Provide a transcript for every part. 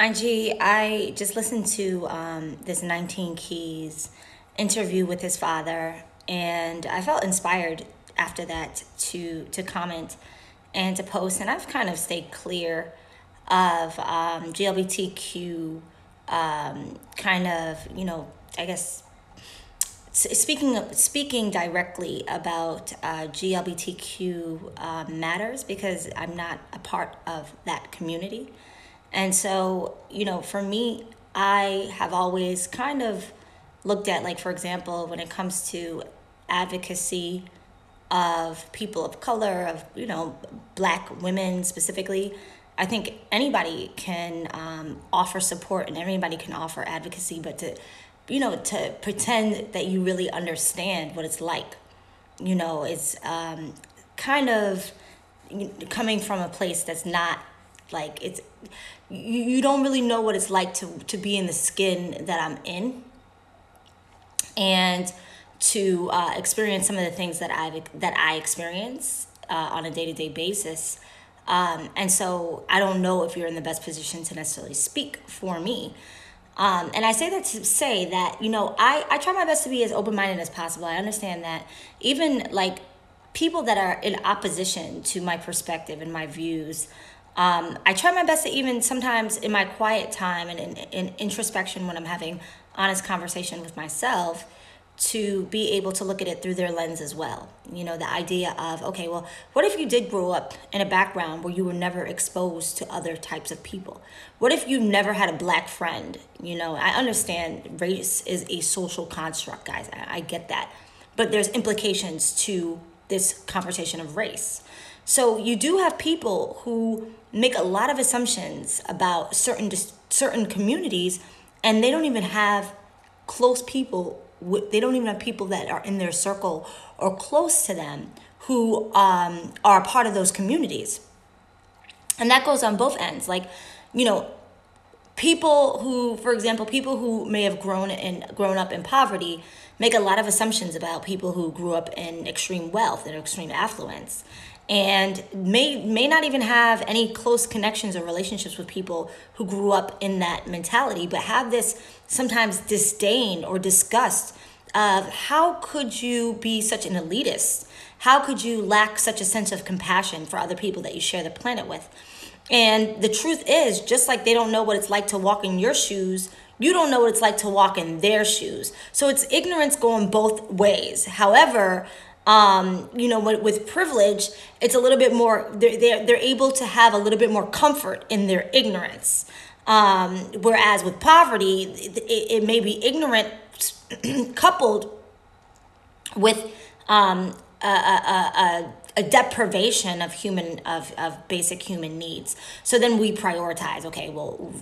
Angie, I just listened to um, this 19 Keys interview with his father, and I felt inspired after that to to comment and to post. And I've kind of stayed clear of um, GLBTQ um, kind of, you know, I guess speaking speaking directly about uh, GLBTQ uh, matters because I'm not a part of that community. And so, you know, for me, I have always kind of looked at, like, for example, when it comes to advocacy of people of color, of, you know, black women specifically, I think anybody can um, offer support and everybody can offer advocacy, but to, you know, to pretend that you really understand what it's like, you know, it's um, kind of coming from a place that's not like it's you, you don't really know what it's like to to be in the skin that I'm in and to uh, experience some of the things that I that I experience uh, on a day to day basis. Um, and so I don't know if you're in the best position to necessarily speak for me. Um, and I say that to say that, you know, I, I try my best to be as open minded as possible. I understand that even like people that are in opposition to my perspective and my views, um, I try my best to even sometimes in my quiet time and in, in introspection when I'm having honest conversation with myself to be able to look at it through their lens as well. You know, the idea of, okay, well, what if you did grow up in a background where you were never exposed to other types of people? What if you never had a black friend? You know, I understand race is a social construct, guys. I, I get that. But there's implications to this conversation of race. So you do have people who make a lot of assumptions about certain certain communities, and they don't even have close people. They don't even have people that are in their circle or close to them who um, are part of those communities, and that goes on both ends. Like, you know, people who, for example, people who may have grown in grown up in poverty make a lot of assumptions about people who grew up in extreme wealth and extreme affluence and may may not even have any close connections or relationships with people who grew up in that mentality but have this sometimes disdain or disgust of how could you be such an elitist? How could you lack such a sense of compassion for other people that you share the planet with? And the truth is just like they don't know what it's like to walk in your shoes you don't know what it's like to walk in their shoes. So it's ignorance going both ways. However um, you know, with, with privilege, it's a little bit more, they're, they're, they're able to have a little bit more comfort in their ignorance. Um, whereas with poverty, it, it may be ignorant coupled with um, a, a, a, a deprivation of human of, of basic human needs. So then we prioritize okay well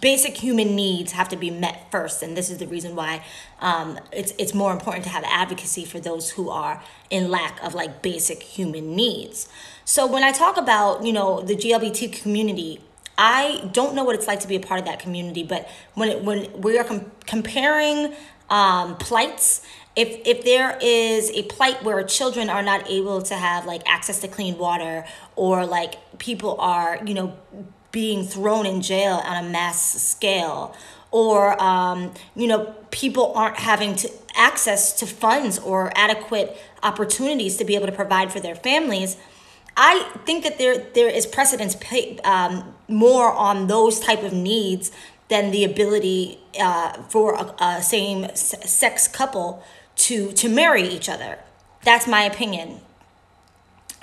basic human needs have to be met first and this is the reason why um, it's it's more important to have advocacy for those who are in lack of like basic human needs. So when i talk about you know the glbt community I don't know what it's like to be a part of that community, but when it, when we are com- comparing um, plights if if there is a plight where children are not able to have like access to clean water or like people are you know being thrown in jail on a mass scale or um, you know people aren't having to access to funds or adequate opportunities to be able to provide for their families i think that there there is precedence pay, um, more on those type of needs than the ability uh, for a, a same sex couple to to marry each other. That's my opinion.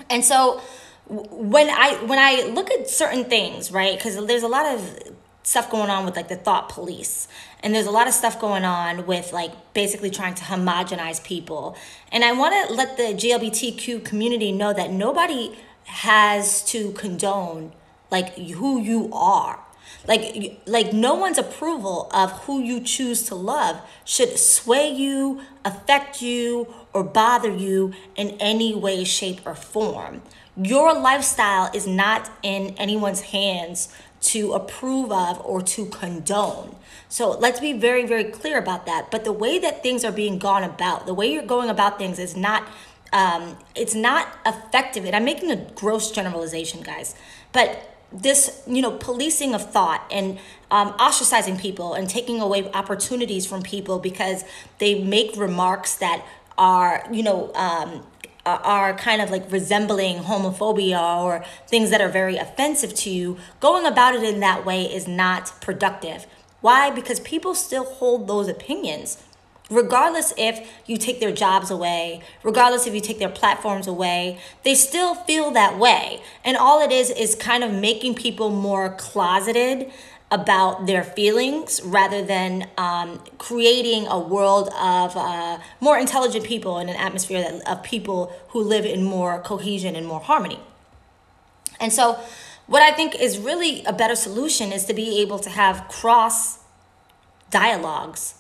And so when I when I look at certain things, right? Because there's a lot of stuff going on with like the thought police and there's a lot of stuff going on with like basically trying to homogenize people and i want to let the glbtq community know that nobody has to condone like who you are like like no one's approval of who you choose to love should sway you, affect you or bother you in any way shape or form. Your lifestyle is not in anyone's hands to approve of or to condone. So let's be very, very clear about that. But the way that things are being gone about, the way you're going about things is not, um, it's not effective. And I'm making a gross generalization, guys. But this you know policing of thought and um, ostracizing people and taking away opportunities from people because they make remarks that are you know um, are kind of like resembling homophobia or things that are very offensive to you going about it in that way is not productive. Why? Because people still hold those opinions regardless if you take their jobs away, regardless if you take their platforms away, they still feel that way. And all it is is kind of making people more closeted about their feelings rather than um, creating a world of uh, more intelligent people and an atmosphere that, of people who live in more cohesion and more harmony. And so, what I think is really a better solution is to be able to have cross dialogues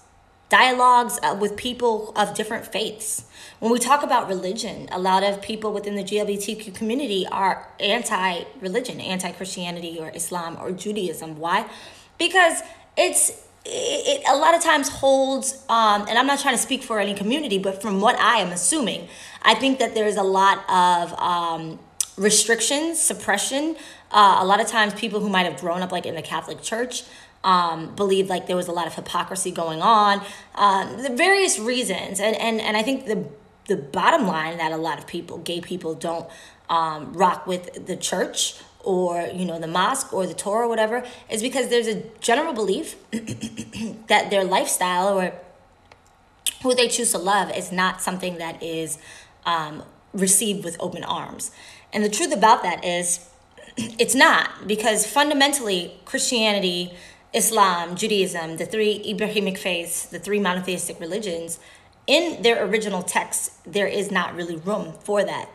dialogues uh, with people of different faiths. When we talk about religion, a lot of people within the GLBTQ community are anti religion, anti Christianity or Islam or Judaism. Why? Because it's it, a lot of times holds um, and i'm not trying to speak for any community but from what i am assuming i think that there's a lot of um, restrictions suppression uh, a lot of times people who might have grown up like in the catholic church um, believed like there was a lot of hypocrisy going on, uh, the various reasons, and and and I think the the bottom line that a lot of people, gay people, don't um, rock with the church or you know the mosque or the Torah or whatever is because there's a general belief that their lifestyle or who they choose to love is not something that is um, received with open arms. And the truth about that is it's not because fundamentally Christianity Islam, Judaism, the three Abrahamic faiths, the three monotheistic religions, in their original texts, there is not really room for that.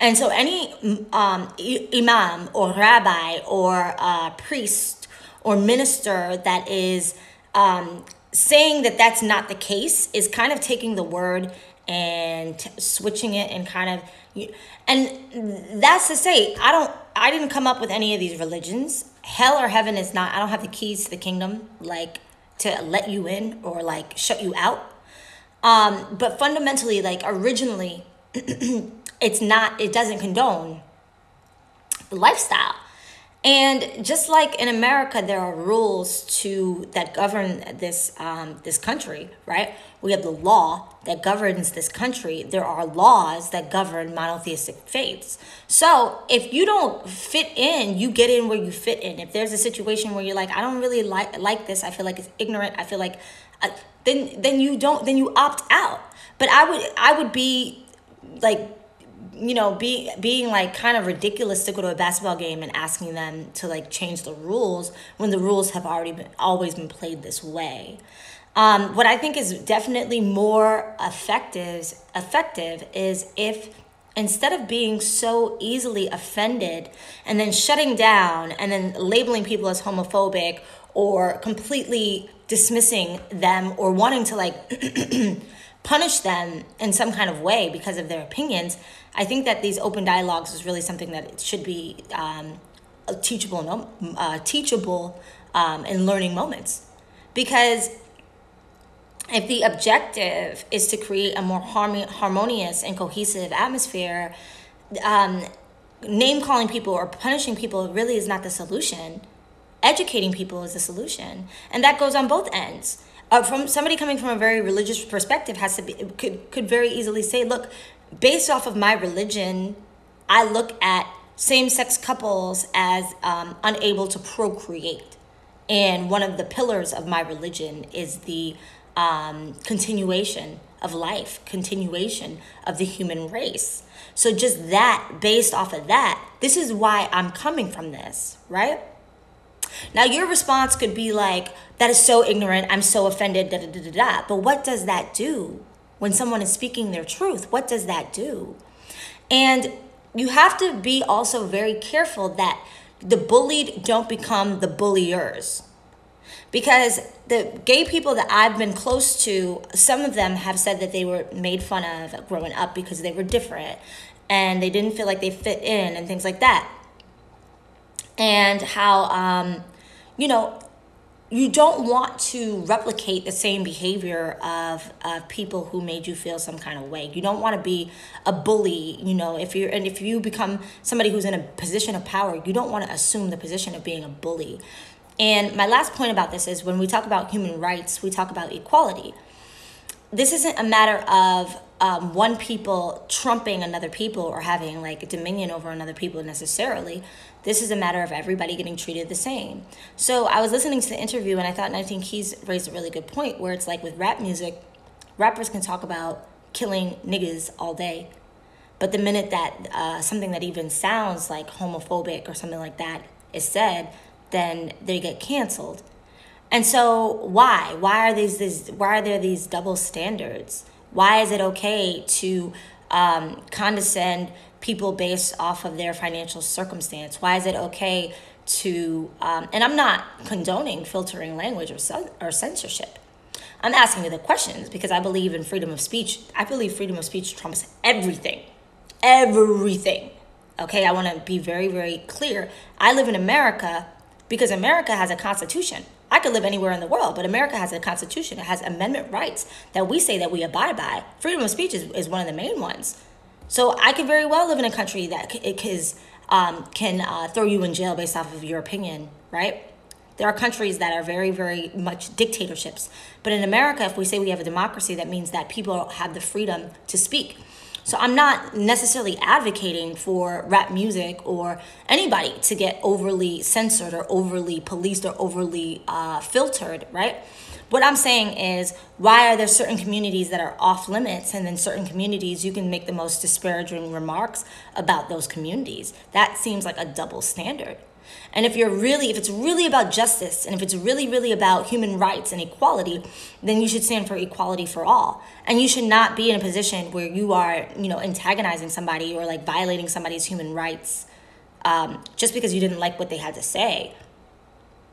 And so, any um, imam or rabbi or uh, priest or minister that is um, saying that that's not the case is kind of taking the word and switching it and kind of and that's to say i don't i didn't come up with any of these religions. Hell or heaven is not i don't have the keys to the kingdom like to let you in or like shut you out. Um but fundamentally like originally it's not it doesn't condone the lifestyle and just like in America, there are rules to that govern this um, this country, right? We have the law that governs this country. There are laws that govern monotheistic faiths. So if you don't fit in, you get in where you fit in. If there's a situation where you're like, I don't really like like this. I feel like it's ignorant. I feel like, uh, then then you don't then you opt out. But I would I would be like you know, be, being like kind of ridiculous to go to a basketball game and asking them to like change the rules when the rules have already been always been played this way. Um, what I think is definitely more effective effective is if instead of being so easily offended and then shutting down and then labeling people as homophobic or completely dismissing them or wanting to like punish them in some kind of way because of their opinions, I think that these open dialogues is really something that should be um, teachable, uh, teachable um, and learning moments. Because if the objective is to create a more harmonious and cohesive atmosphere, um, name calling people or punishing people really is not the solution. Educating people is the solution, and that goes on both ends uh, from somebody coming from a very religious perspective has to be could could very easily say, look, based off of my religion, I look at same-sex couples as um, unable to procreate, and one of the pillars of my religion is the um, continuation of life, continuation of the human race. So just that, based off of that, this is why I'm coming from this, right? Now, your response could be like, that is so ignorant, I'm so offended, da da da da da. But what does that do when someone is speaking their truth? What does that do? And you have to be also very careful that the bullied don't become the bulliers. Because the gay people that I've been close to, some of them have said that they were made fun of growing up because they were different and they didn't feel like they fit in and things like that and how um, you know you don't want to replicate the same behavior of, of people who made you feel some kind of way. You don't want to be a bully, you know, if you're and if you become somebody who's in a position of power, you don't want to assume the position of being a bully. And my last point about this is when we talk about human rights, we talk about equality. This isn't a matter of um, one people trumping another people or having like dominion over another people necessarily. This is a matter of everybody getting treated the same. So I was listening to the interview and I thought 19 Keys raised a really good point where it's like with rap music, rappers can talk about killing niggas all day. But the minute that uh, something that even sounds like homophobic or something like that is said, then they get canceled. And so why? Why are these, these why are there these double standards? Why is it okay to um, condescend people based off of their financial circumstance? Why is it okay to, um, and I'm not condoning filtering language or, or censorship. I'm asking you the questions because I believe in freedom of speech. I believe freedom of speech trumps everything. Everything. Okay, I want to be very, very clear. I live in America because America has a constitution. I could live anywhere in the world, but America has a constitution. It has amendment rights that we say that we abide by. Freedom of speech is, is one of the main ones. So I could very well live in a country that is, um, can uh, throw you in jail based off of your opinion, right? There are countries that are very, very much dictatorships. But in America, if we say we have a democracy, that means that people have the freedom to speak. So I'm not necessarily advocating for rap music or anybody to get overly censored or overly policed or overly uh, filtered, right? What I'm saying is, why are there certain communities that are off limits, and then certain communities you can make the most disparaging remarks about those communities? That seems like a double standard. And if you're really, if it's really about justice and if it's really, really about human rights and equality, then you should stand for equality for all. And you should not be in a position where you are, you know, antagonizing somebody or like violating somebody's human rights um, just because you didn't like what they had to say.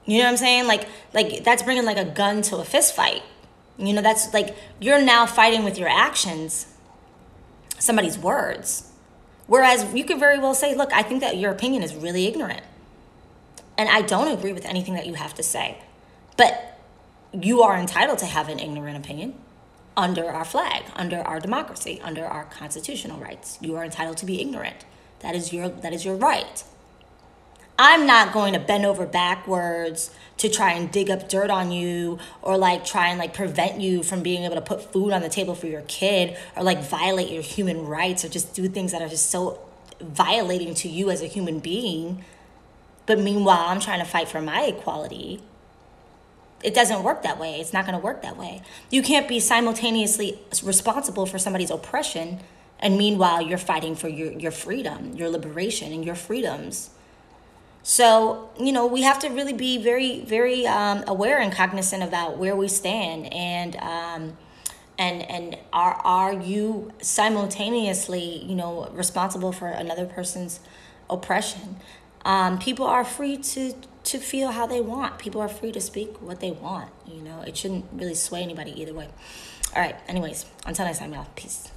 You know what I'm saying? Like, like that's bringing like a gun to a fist fight. You know, that's like you're now fighting with your actions somebody's words. Whereas you could very well say, look, I think that your opinion is really ignorant. And I don't agree with anything that you have to say. But you are entitled to have an ignorant opinion under our flag, under our democracy, under our constitutional rights. You are entitled to be ignorant. That is your that is your right. I'm not going to bend over backwards to try and dig up dirt on you or like try and like prevent you from being able to put food on the table for your kid or like violate your human rights or just do things that are just so violating to you as a human being but meanwhile, I'm trying to fight for my equality. It doesn't work that way. It's not going to work that way. You can't be simultaneously responsible for somebody's oppression and meanwhile you're fighting for your, your freedom, your liberation, and your freedoms. So, you know, we have to really be very, very um, aware and cognizant about where we stand and, um, and, and are, are you simultaneously, you know, responsible for another person's oppression? Um, people are free to to feel how they want. People are free to speak what they want. You know, it shouldn't really sway anybody either way. All right. Anyways, until next time, y'all. Peace.